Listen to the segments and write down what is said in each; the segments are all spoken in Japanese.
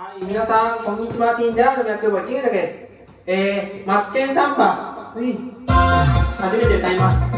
はい、皆さん、こんにちは、ティンダーの脈棒、池田です。えー、マツケンサンバ、初めて歌います。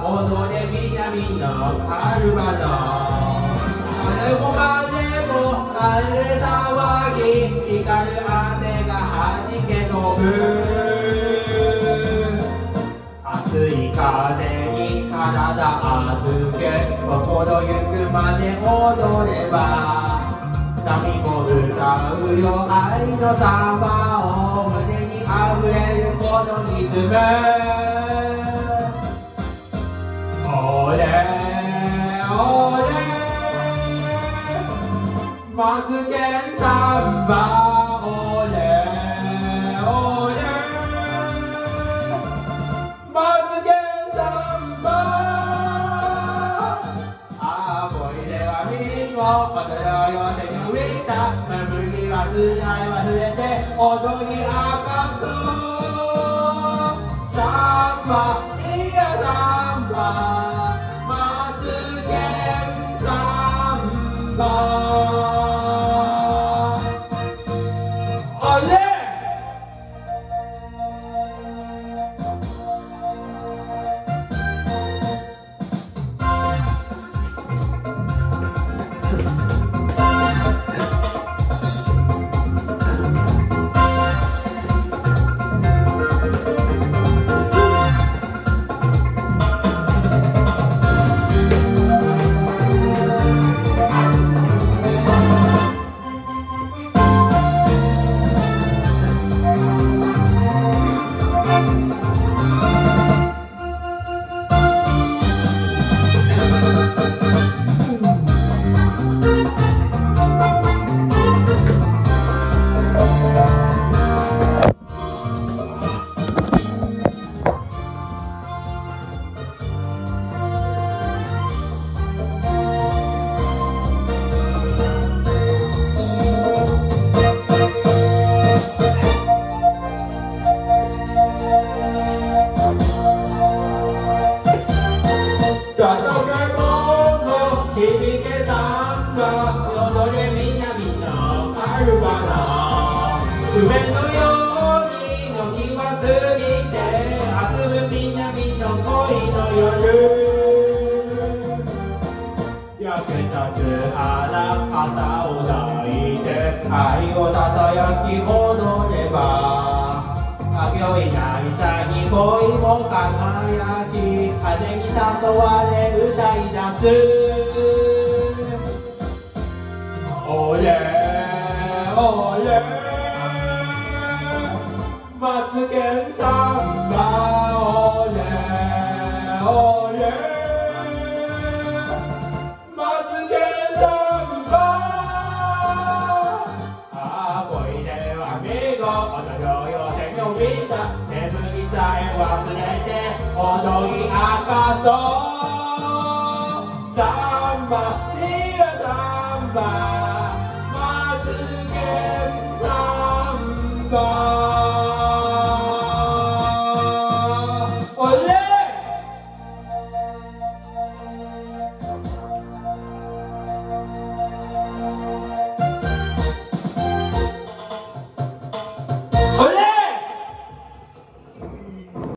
踊れ南のカルバドあれもまでもあれ騒ぎ光る汗がはじけ飛ぶ熱い風に体預け心ゆくまで踊れば。波も歌うよ愛のサンバを胸に溢れる。このリズムおれおれマツケンサンバおれ。おれ。マツケンサンバあボイではみんご踊ろうよ手に浮いた。眠り忘れない忘れて踊り明かそうバイサンバ」「まつげサンバ」しけさんのよれみなみのあるバナ梅のように軒は過ぎて弾むみなみの恋の夜。焼けたつあら肩を抱いて愛をささやき踊れば。明いな歌に恋も輝き風に誘われ歌い出す。津健さんだおれおれ松健さんはああ恋ではみご踊ょうよせんの見た眠りさえ忘れておどりあかそうサンバリラサンバ松健サンバ